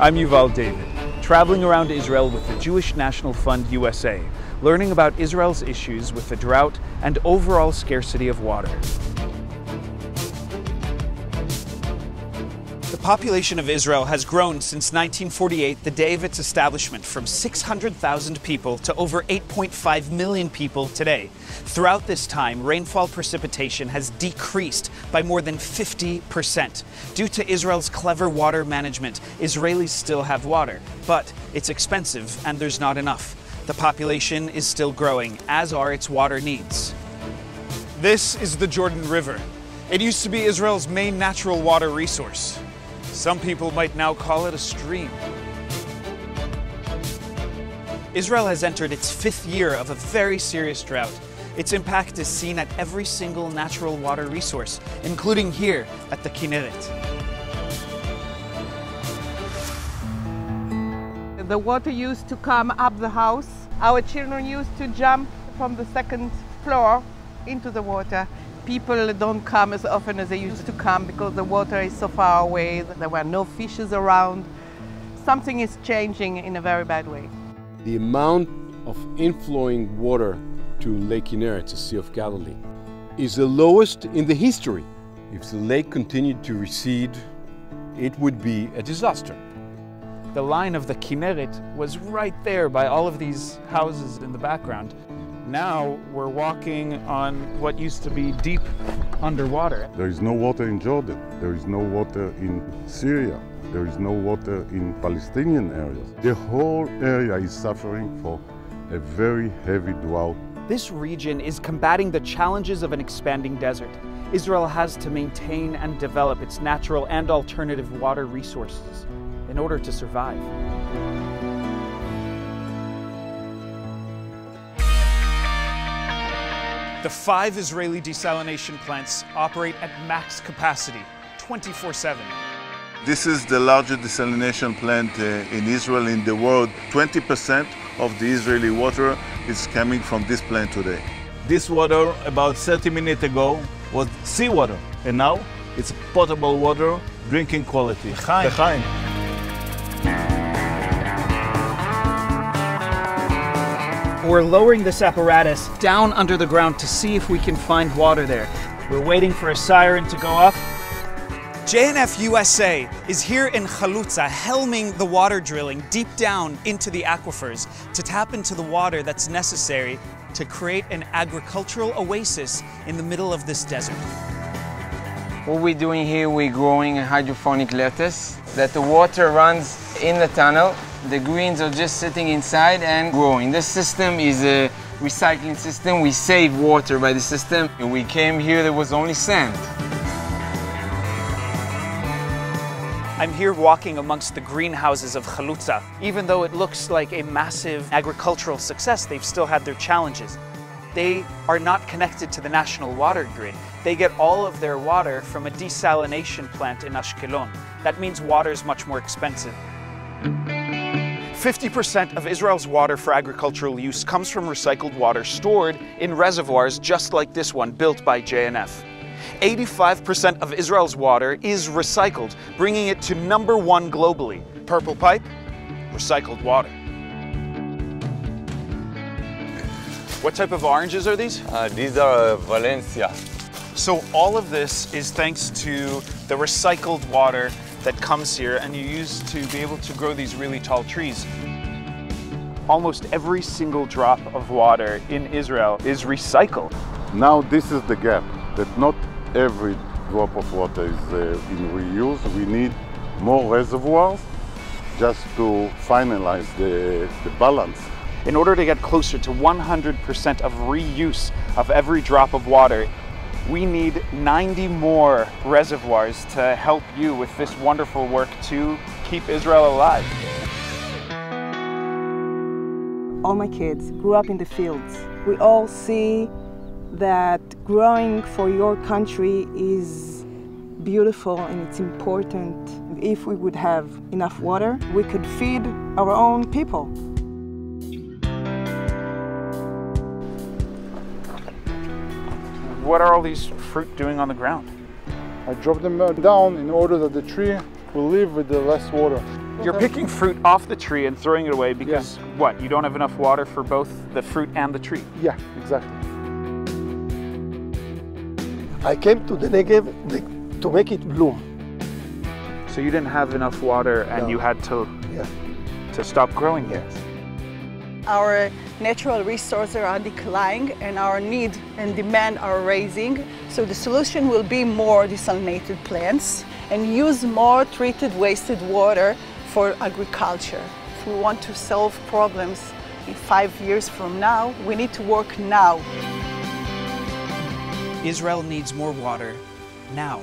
I'm Yuval David, traveling around Israel with the Jewish National Fund USA, learning about Israel's issues with the drought and overall scarcity of water. Population of Israel has grown since 1948, the day of its establishment, from 600,000 people to over 8.5 million people today. Throughout this time, rainfall precipitation has decreased by more than 50%. Due to Israel's clever water management, Israelis still have water, but it's expensive and there's not enough. The population is still growing, as are its water needs. This is the Jordan River. It used to be Israel's main natural water resource. Some people might now call it a stream. Israel has entered its fifth year of a very serious drought. Its impact is seen at every single natural water resource, including here at the Kinneret. The water used to come up the house. Our children used to jump from the second floor into the water people don't come as often as they used to come because the water is so far away, there were no fishes around. Something is changing in a very bad way. The amount of inflowing water to Lake Kinneret, the Sea of Galilee, is the lowest in the history. If the lake continued to recede, it would be a disaster. The line of the Kinneret was right there by all of these houses in the background. Now we're walking on what used to be deep underwater. There is no water in Jordan. There is no water in Syria. There is no water in Palestinian areas. The whole area is suffering for a very heavy drought. This region is combating the challenges of an expanding desert. Israel has to maintain and develop its natural and alternative water resources in order to survive. The five Israeli desalination plants operate at max capacity, 24-7. This is the largest desalination plant uh, in Israel, in the world. 20% of the Israeli water is coming from this plant today. This water, about 30 minutes ago, was seawater, and now it's potable water, drinking quality. L'chaim. We're lowering this apparatus down under the ground to see if we can find water there. We're waiting for a siren to go off. JNF USA is here in Chalutza helming the water drilling deep down into the aquifers to tap into the water that's necessary to create an agricultural oasis in the middle of this desert. What we're doing here, we're growing a hydroponic lettuce that the water runs in the tunnel the greens are just sitting inside and growing. This system is a recycling system. We save water by the system. When we came here, there was only sand. I'm here walking amongst the greenhouses of Chalutza. Even though it looks like a massive agricultural success, they've still had their challenges. They are not connected to the national water grid. They get all of their water from a desalination plant in Ashkelon. That means water is much more expensive. 50% of Israel's water for agricultural use comes from recycled water stored in reservoirs just like this one built by JNF. 85% of Israel's water is recycled, bringing it to number one globally. Purple pipe, recycled water. What type of oranges are these? Uh, these are uh, Valencia. So all of this is thanks to the recycled water that comes here and you use to be able to grow these really tall trees. Almost every single drop of water in Israel is recycled. Now this is the gap, that not every drop of water is uh, in reuse. We need more reservoirs just to finalize the, the balance. In order to get closer to 100% of reuse of every drop of water, we need 90 more reservoirs to help you with this wonderful work to keep Israel alive. All my kids grew up in the fields. We all see that growing for your country is beautiful and it's important. If we would have enough water, we could feed our own people. What are all these fruit doing on the ground? I drop them uh, down in order that the tree will live with the less water. You're picking fruit off the tree and throwing it away because what? You don't have enough water for both the fruit and the tree. Yeah, exactly. I came to the Negev to make it bloom. So you didn't have enough water and No. you had to Yeah. to stop growing it. Our natural resources are declining and our need and demand are rising. So the solution will be more desalinated plants and use more treated wasted water for agriculture. If we want to solve problems in five years from now, we need to work now. Israel needs more water now.